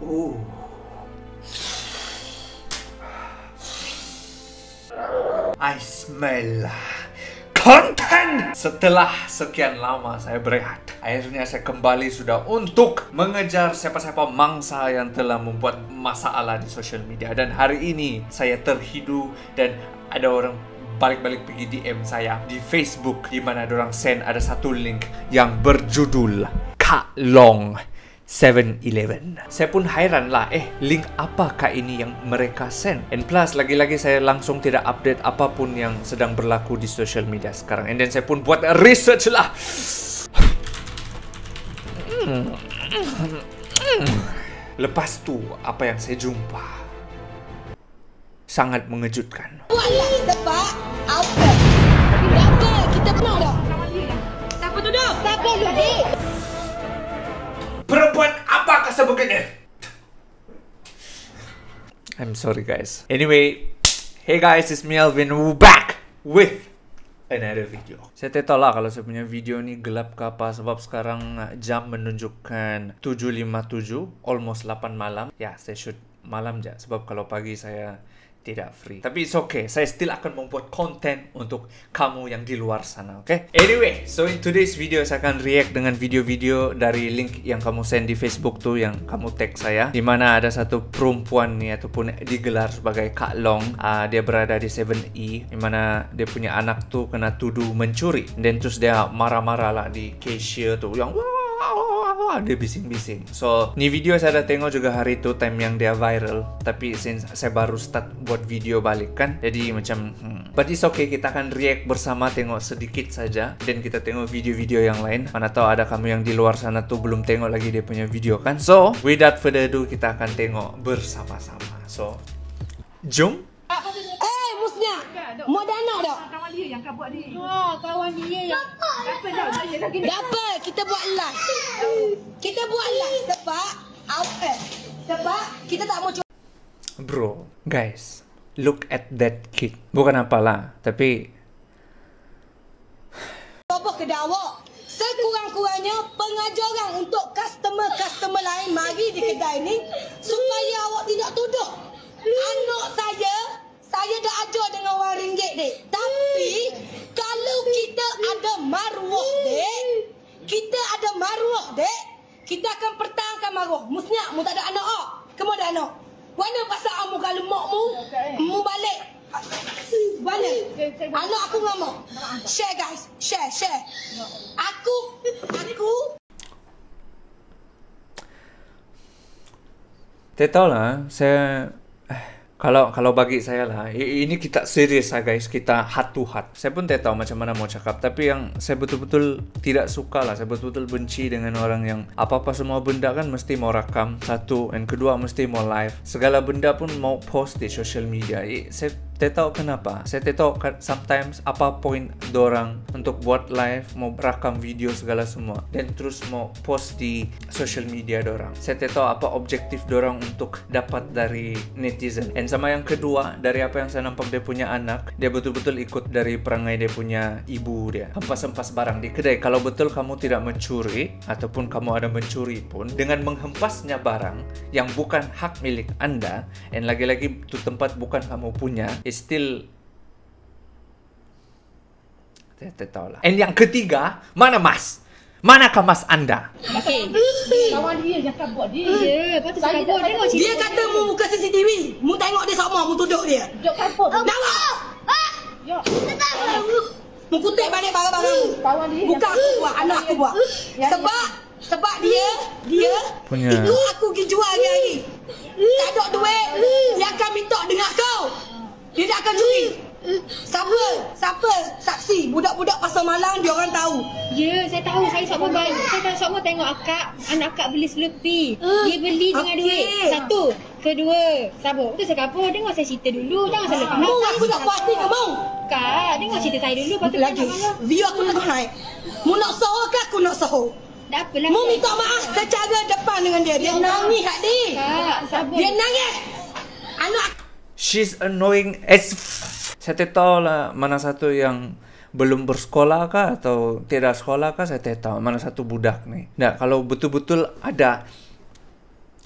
Oh. I smell content. Setelah sekian lama saya berehat, akhirnya saya kembali sudah untuk mengejar siapa-siapa mangsa yang telah membuat masalah di social media. Dan hari ini saya terhidu dan ada orang balik-balik pergi DM saya di Facebook di mana orang send ada satu link yang berjudul Kak Long 7-Eleven. Saya pun hairan lah, eh link apakah ini yang mereka send? And plus, lagi-lagi saya langsung tidak update apapun yang sedang berlaku di social media sekarang. And then saya pun buat research lah. Lepas tu, apa yang saya jumpa sangat mengejutkan. Sebab? Apa? I'm sorry guys. Anyway, hey guys, it's me Alvin. Back with another video. Saya tahu lah kalau saya punya video ni gelap ke apa sebab sekarang jam menunjukkan 7.57, almost 8 malam. Ya, saya shoot malam je sebab kalau pagi saya tidak free. Tapi it's okay. Saya still akan membuat konten untuk kamu yang di luar sana, okay? Anyway, so in today's video saya akan react dengan video-video dari link yang kamu send di Facebook tuh yang kamu tag saya. Di mana ada satu perempuan nih ataupun digelar sebagai Kak Long. Uh, dia berada di 7E. Di mana dia punya anak tuh kena tuduh mencuri. Dan terus dia marah-marah lah di cashier tuh yang wah wah dia bising-bising. So, ni video saya dah tengok juga hari tu time yang dia viral. Tapi since saya baru start buat video balik kan. Jadi macam hmm. But it's okay kita akan react bersama tengok sedikit saja dan kita tengok video-video yang lain. Mana tahu ada kamu yang di luar sana tu belum tengok lagi dia punya video kan. So, without further ado kita akan tengok bersama-sama. So, jom. Eh, Musnya. Mau dana dah. Kawan dia yang kau buat ni. Oh, kawan dia yang Apa dah? Ni. Apa? Kita buat live. Kita buat live sebab apa? Sebab kita tak mau Bro, guys, look at that kid. Bukan apalah, tapi cuba kedai awak. Sekurang-kurangnya pengajaran untuk customer-customer lain mari di kedai ni supaya awak tidak tuduh. Anak saya, saya dah ajar dengan wang ringgit dek. Tapi kalau kita ada maruah dek, kita ada maruah dek, kita akan pertahankan maruah. Musnya, mu tak ada anak ah. Kamu ada anak. Mana pasal kamu kalau mak mu, mu balik. Mana? Anak aku ngomong. Share guys, share, share. Aku, aku tak tahu lah. Saya kalau kalau bagi saya lah, ini kita serius lah guys, kita heart to heart. Saya pun tak tahu macam mana mau cakap, tapi yang saya betul-betul tidak suka lah, saya betul-betul benci dengan orang yang apa-apa semua benda kan mesti mau rakam satu, dan kedua mesti mau live. Segala benda pun mau post di social media. Saya tak tahu kenapa. Saya tak tahu sometimes apa point dorang untuk buat live, mau rakam video segala semua dan terus mau post di social media dorang. Saya tak tahu apa objektif dorang untuk dapat dari netizen. And sama yang kedua, dari apa yang saya nampak dia punya anak, dia betul-betul ikut dari perangai dia punya ibu dia. Hempas-hempas barang di kedai. Kalau betul kamu tidak mencuri ataupun kamu ada mencuri pun dengan menghempasnya barang yang bukan hak milik Anda and lagi-lagi itu tempat bukan kamu punya, is still saya tak tahu lah. And yang ketiga, mana mas? Manakah mas anda? Okey. Kawan dia yang kau buat dia. Ya, lepas tu Saya cakap buat tengok cerita. Dia kata mu buka CCTV. Mu tengok dia sama, mu tuduh dia. Duk kapur. Jawab! Ya. Mu kutip balik barang-barang. Kawan dia Bukan aku buat, anak aku buat. Sebab sebab dia dia Punya- ikut aku pergi jual hari-hari. Tak ada duit, dia akan minta dengan kau. Dia tak akan curi. Siapa? Siapa? Saksi. Budak-budak pasar malang dia orang tahu. Ya, saya tahu. Saya sama baik. Saya tahu sama tengok akak. Anak akak beli Slurpee. Dia beli dengan Okey. duit. Satu. Kedua. Sabar. Betul saya kapur. Dengar saya cerita dulu. Jangan salah faham. Mu aku nak puas hati kau mau? Kak, dengar cerita saya dulu. Lepas tu kau Lagi. View aku nak naik. Mu nak soho ke aku nak soho? Tak apalah. Mu minta maaf secara depan dengan dia. Dia nangis hak dia. Kak, sabar. Dia nangis. Anak She's annoying as saya tak tahu lah mana satu yang belum bersekolah kah atau tidak sekolah kah saya tak tahu mana satu budak ni. Nah, kalau betul-betul ada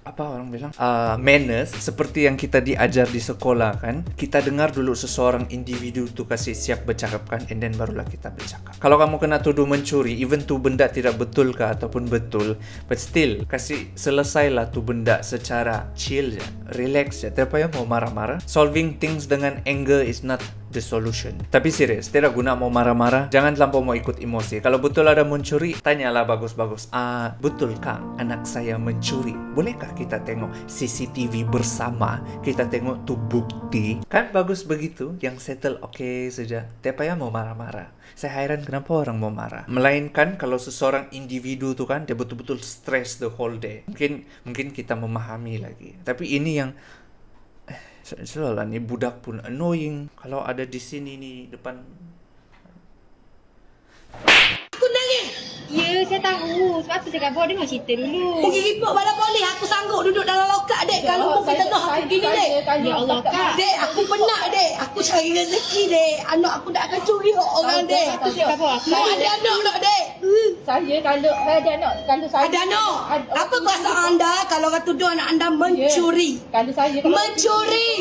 apa orang bilang? Uh, manners seperti yang kita diajar di sekolah kan? Kita dengar dulu seseorang individu tu kasih siap bercakap kan and then barulah kita bercakap. Kalau kamu kena tuduh mencuri even tu benda tidak betul ke ataupun betul but still kasih selesailah tu benda secara chill je relax je. Tidak payah mau marah-marah? Solving things dengan anger is not the solution. Tapi serius, tidak guna mau marah-marah, jangan terlampau mau ikut emosi. Kalau betul ada mencuri, tanyalah bagus-bagus. Ah, betul kah anak saya mencuri? Bolehkah kita tengok CCTV bersama? Kita tengok tu bukti. Kan bagus begitu, yang settle oke okay saja. Tidak payah mau marah-marah. Saya heran kenapa orang mau marah. Melainkan kalau seseorang individu tu kan, dia betul-betul stress the whole day. Mungkin mungkin kita memahami lagi. Tapi ini yang Selalu lah ni budak pun annoying Kalau ada di sini ni depan Aku nangis. Ya, saya tahu. Sebab tu saya kata, dengar cerita dulu. Pergi report pada polis. Aku sanggup duduk dalam lokak, dek. Kalau pun kita tahu aku gini, dek. Ya Allah, Kak. Dek, aku penat, dek. Aku cari rezeki, dek. Anak aku tak akan curi orang, dek. Tu saya kata, Nak ada anak dek? Saya kalau saya ada anak, kalau saya Ada anak. Ad- Apa kuasa anda kalau orang tuduh anak anda mencuri? Kalau saya kalau Mencuri.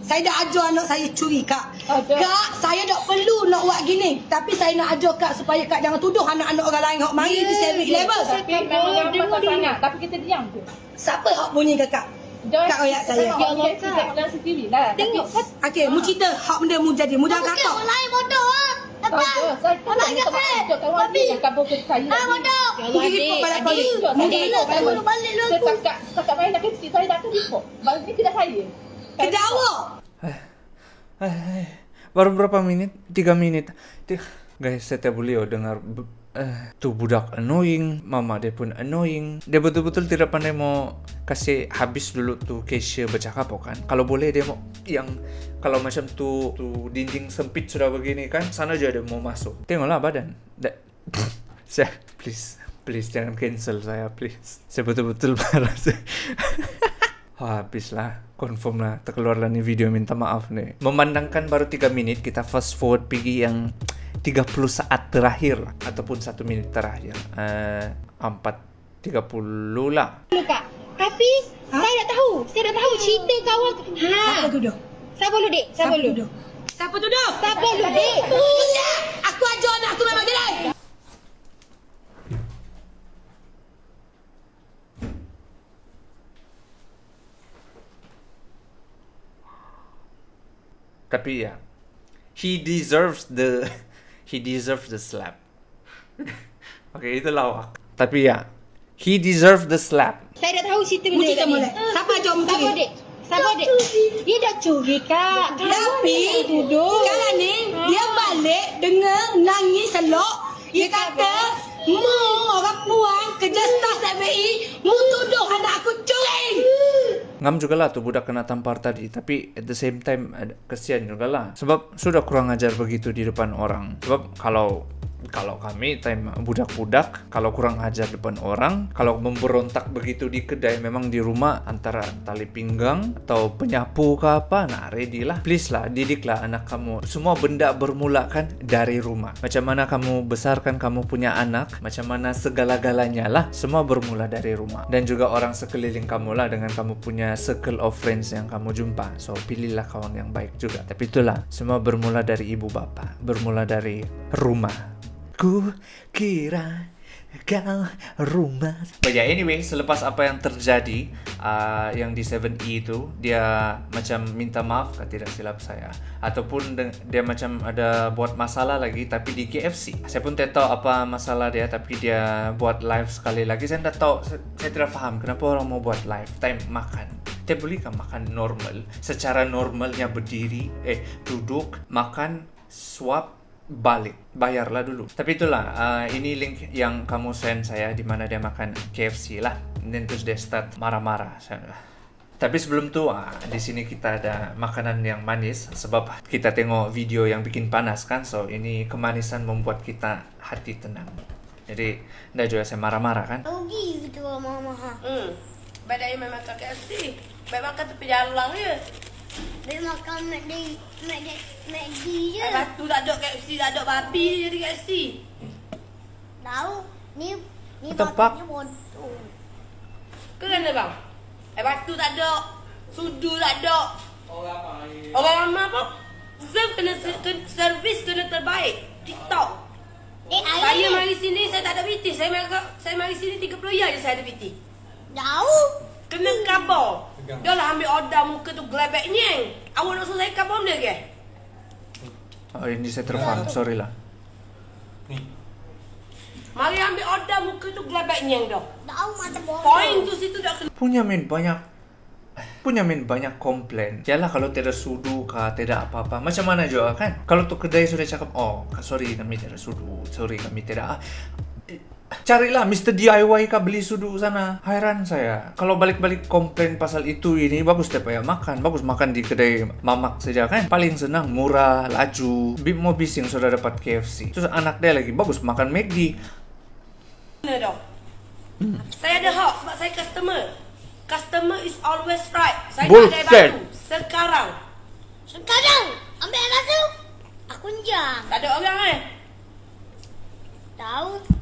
Saya dah ajar anak saya curi, Kak. Ada. Kak, saya tak perlu nak buat gini. Tapi saya nak ajar Kak supaya Kak jangan tuduh anak-anak orang lain hak mari di 7-Eleven. tapi memang orang Dengar pasal dulu. sangat, tapi kita diam je. Siapa hak bunyi ke Kak? Jangan Kak royak saya. Ya Allah, kita dalam sendiri lah. Tengok, Tapi- Okey, mu cerita hak benda mu jadi. Mu dah kata. lain bodoh ke saya. Ah bodoh. Pergi Adik. Adik. Baru balik lu Saya aku. tak tak main nak kecil, saya dah report. Balik ni tidak saya. Kerja awak. Eh, Baru berapa minit? Tiga menit. Guys, saya tak boleh oh dengar eh, tu budak annoying, mama dia pun annoying. Dia betul-betul tidak pandai mau kasih habis dulu tu cashier bercakap oh kan. Kalau boleh dia mau yang kalau macam tu tu dinding sempit sudah begini kan, sana aja dia mau masuk. Tengoklah badan. Da- saya please please jangan cancel saya please. Saya betul-betul marah. saya. Oh, habislah. Confirm lah. Terkeluarlah ni video minta maaf ni. Memandangkan baru 3 minit, kita fast forward pergi yang 30 saat terakhir lah. Ataupun 1 minit terakhir. Uh, 4.30 lah. Kak. Tapi, saya tak tahu. Saya tak tahu cerita kawan. Ha. Siapa tuduh? Siapa lu, Dek? Siapa lu? tuduh? Siapa tuduh? Siapa lu, Dek? Tidak. Aku ajar anak aku memang jelek. Tapi ya, he deserves the he deserves the slap. okay, itu lawak. Tapi ya, he deserves the slap. Saya dah tahu cerita Mu benda tadi. boleh. Siapa ajar mu Siapa, curi? Dek? Siapa, Dek? Dia dah curi, Kak. Tapi tuduh. sekarang ni dia balik dengan nangis selok. Dia kata, Mu orang puang kerja staf SBI, mu tuduh anak aku curi. Ngam juga lah tu budak kena tampar tadi Tapi at the same time Kesian juga lah Sebab sudah kurang ajar begitu di depan orang. Sebab kalau kalau kami time budak-budak kalau kurang ajar depan orang kalau memberontak begitu di kedai memang di rumah antara tali pinggang atau penyapu ke apa nah ready lah. Please lah didiklah anak kamu. Semua benda bermula kan dari rumah. Macam mana kamu besarkan kamu punya anak macam mana segala-galanya lah semua bermula dari rumah. Dan juga orang sekeliling kamu lah dengan kamu punya circle of friends yang kamu jumpa. So pilihlah kawan yang baik juga. Tapi itulah semua bermula dari ibu bapa bermula dari rumah Ku kira kau rumah. But yeah, anyway, selepas apa yang terjadi uh, yang di 7E itu, dia macam minta maaf, kalau tidak silap saya. Ataupun dia macam ada buat masalah lagi tapi di KFC. Saya pun tidak tahu apa masalah dia tapi dia buat live sekali lagi. Saya tidak tahu, saya, saya tidak faham kenapa orang mau buat live time makan. Dia bolehkah makan normal? Secara normalnya berdiri, eh duduk, makan, swap, balik bayarlah dulu tapi itulah uh, ini link yang kamu send saya di mana dia makan KFC lah dan terus dia start marah-marah Saya- tapi sebelum tu ah, di sini kita ada makanan yang manis sebab kita tengok video yang bikin panas kan so ini kemanisan membuat kita hati tenang jadi dah juga saya marah-marah kan Rugi gitu mama. Hmm. Badan dia memang KFC. Baik makan tepi jalan je. Dia makan McD, McD, McD je. Eh, batu tak ada KFC, tak ada babi jadi KFC. Tahu? Ni ni badannya bodoh. Ke kan bang? Eh batu tak ada. Sudu tak ada. Orang lama apa? Serve kena, kena servis kena terbaik. TikTok. Eh, ayah Saya mari sini saya tak ada BT. Saya mari saya mari sini 30 ya je saya ada BT. Tahu. Kena kabar. Dia lah ambil order muka tu gelabek nyeng. Awak nak saya kabar benda ke? Oh, ini saya terfaham. Sorry lah. Mari ambil order muka tu gelabek nyeng dah. Point tu situ dah kena. Punya min banyak punya min banyak komplain. Yalah kalau tidak sudu kah, tidak apa-apa. Macam mana juga kan? Kalau tu kedai sudah cakap, oh sorry kami tidak sudu, sorry kami tidak. Carilah Mr. DIY kah beli sudu sana. Hairan saya. Kalau balik-balik komplain pasal itu ini, bagus dia payah makan. Bagus makan di kedai mamak saja kan. Paling senang, murah, laju. Bi- Mau bising sudah dapat KFC. Terus anak dia lagi, bagus makan McD. Kena dah. Saya ada hak sebab saya customer. Customer is always right. Saya Bullshit. tak ada batu. Sekarang. Sekarang ambil batu. Aku jam. Tak ada orang eh. Tahu.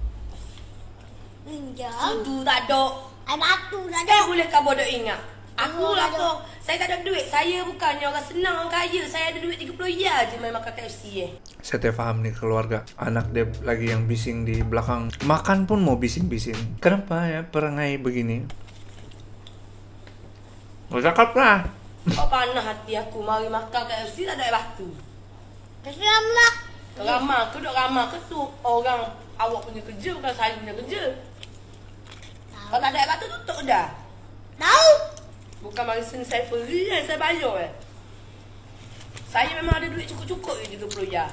Jam. Sudu tak ada. Ai batu Eh ada. boleh kau bodoh ingat. Aku Oh, lah kau. Saya tak ada duit. Saya bukannya orang senang orang kaya. Saya ada duit 30 ya je main makan KFC eh. Saya tak faham nih keluarga anak dia lagi yang bising di belakang makan pun mau bising-bising kenapa ya perangai begini Gak cakap lah Kau panas hati aku. Mari makan KFC tak ada air batu. Keselamlah. Ramah ke duk ramah ke tu orang awak punya kerja bukan saya punya kerja. Kalau tak ada air batu tutup dah. Tahu. Bukan mari sini saya free kan saya bayar eh. Saya memang ada duit cukup-cukup je 30 ya.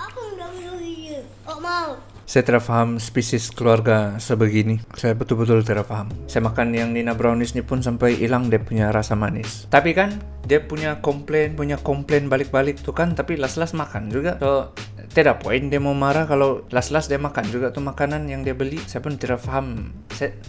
Aku dah beli. Oh mau. Saya tidak faham spesies keluarga sebegini Saya betul-betul tidak faham Saya makan yang Nina Brownies ni pun sampai hilang dia punya rasa manis Tapi kan dia punya komplain, punya komplain balik-balik tu kan Tapi las-las makan juga So tidak poin dia mau marah kalau las-las dia makan juga tu makanan yang dia beli Saya pun tidak faham Saya...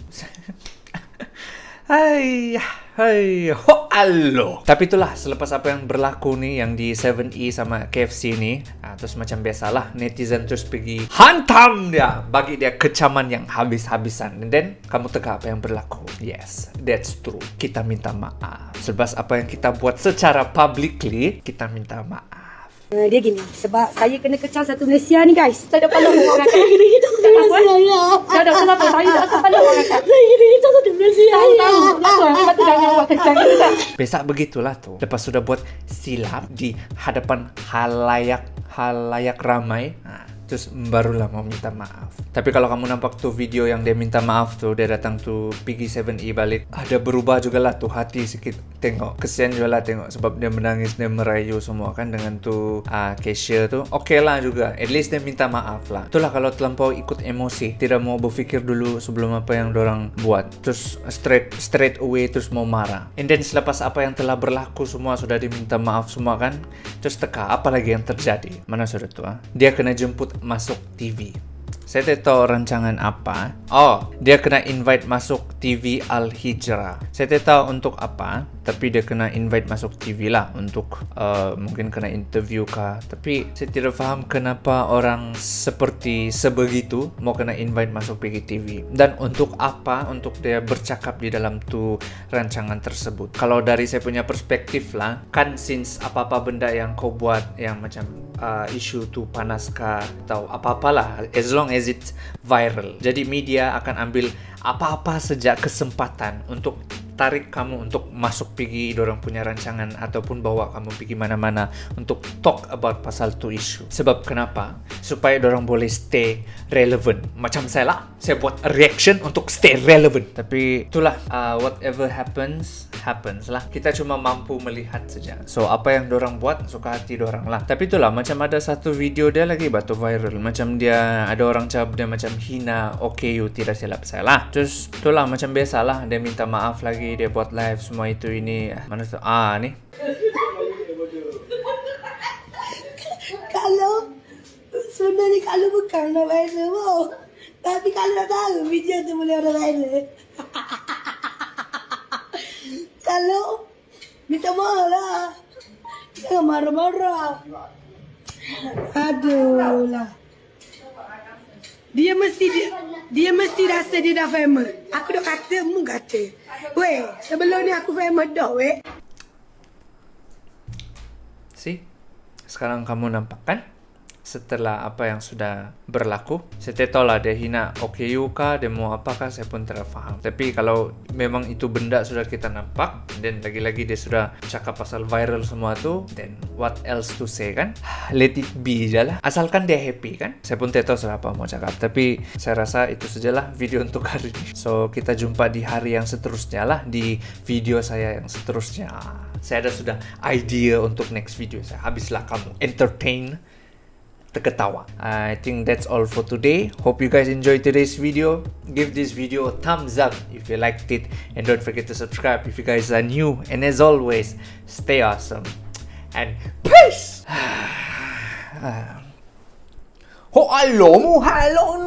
Hai, hai, ho, alo. Tapi itulah selepas apa yang berlaku nih yang di 7E sama KFC ni, ah, terus macam biasalah netizen terus pergi hantam dia, bagi dia kecaman yang habis-habisan. Then kamu teka apa yang berlaku. Yes, that's true. Kita minta maaf. Selepas apa yang kita buat secara publicly, kita minta maaf. Uh, dia gini, sebab saya kena kecam satu Malaysia ni guys. Saya dah follow orang kakak. Kena kita satu Malaysia ya. Saya dah kenapa? Saya dah follow orang kakak. Saya kena kita satu Malaysia Tahu, tahu. Kenapa? Sebab tu jangan buat kecam gitu tak? Biasa begitulah tuh. Lepas sudah buat silap di hadapan halayak halayak ramai, nah, terus barulah mau minta maaf. Tapi kalau kamu nampak tuh video yang dia minta maaf tuh, dia datang tuh Piggy 7E balik, ada berubah juga lah tuh hati sedikit. Tengok, kesian juga lah tengok sebab dia menangis, dia merayu semua kan dengan tuh uh, cashier tuh. Oke lah juga, at least dia minta maaf lah. Itulah kalau terlampau ikut emosi, tidak mau berpikir dulu sebelum apa yang dorang buat. Terus straight straight away terus mau marah. And then selepas apa yang telah berlaku semua sudah diminta maaf semua kan. Terus teka apa lagi yang terjadi? Mana sudah tuh? ah? Dia kena jemput masuk TV. Saya tidak tahu rancangan apa. Oh, dia kena invite masuk TV Al Hijrah. Saya tidak tahu untuk apa, tapi dia kena invite masuk TV lah untuk uh, mungkin kena interview kah. Tapi saya tidak faham kenapa orang seperti sebegitu mau kena invite masuk PGTV dan untuk apa untuk dia bercakap di dalam tu rancangan tersebut. Kalau dari saya punya perspektif lah, kan since apa-apa benda yang kau buat yang macam uh, isu tu panas kah atau apa-apalah as long as it's viral. Jadi media akan ambil apa-apa sejak kesempatan untuk tarik kamu untuk masuk pergi dorang punya rancangan ataupun bawa kamu pergi mana-mana untuk talk about pasal tu isu. Sebab kenapa? Supaya dorang boleh stay relevant. Macam saya lah, saya buat reaction untuk stay relevant. Tapi itulah uh, whatever happens happens lah. Kita cuma mampu melihat saja. So apa yang dorang buat suka hati dorang lah. Tapi itulah macam ada satu video dia lagi batu viral. Macam dia ada orang cakap dia macam hina OKU tidak silap saya lah. Terus itulah macam biasalah dia minta maaf lagi dia buat live semua itu ini mana tu ah ni Kalau sebenarnya kalau bukan nak viral pun. Tapi kalau dah tahu video tu boleh orang viral. kalau minta maaf lah. Jangan marah-marah. Aduh lah. Dia mesti dia Dia mesti rasa dia dah famous. Aku dah kata, mu kata. Weh, sebelum ni aku famous dah, weh. See? Sekarang kamu nampak kan? Setelah apa yang sudah berlaku, saya tahu lah dia hina OKU kah, dia mau apakah, saya pun tidak faham. Tapi kalau memang itu benda sudah kita nampak, dan lagi-lagi dia sudah cakap pasal viral semua tu, then what else to say kan? Let it be je lah. Asalkan dia happy kan? Saya pun tak tahu apa mau cakap. Tapi saya rasa itu sajalah video untuk hari ini. So, kita jumpa di hari yang seterusnya lah, di video saya yang seterusnya. Saya ada sudah idea untuk next video saya. Habislah kamu entertain terketawa. I think that's all for today. Hope you guys enjoyed today's video. Give this video a thumbs up if you liked it. And don't forget to subscribe if you guys are new. And as always, stay awesome. And peace! Oh, hello mo, hello